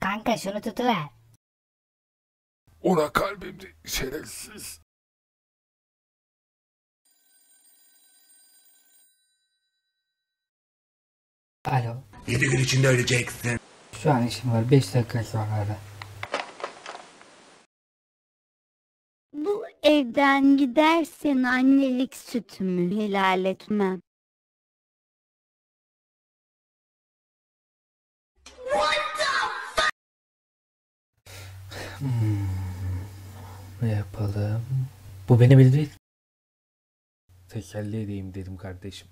Kanka şunu tutuver. Ona kalbimdi şerefsiz. Alo. 7 gün içinde öleceksin. Şu an işim var. 5 dakika sonra ara. Bu evden gidersen annelik sütümü helal etmem. Ne yapalım? Bu benim elim değil. Tekelli edeyim dedim kardeşim.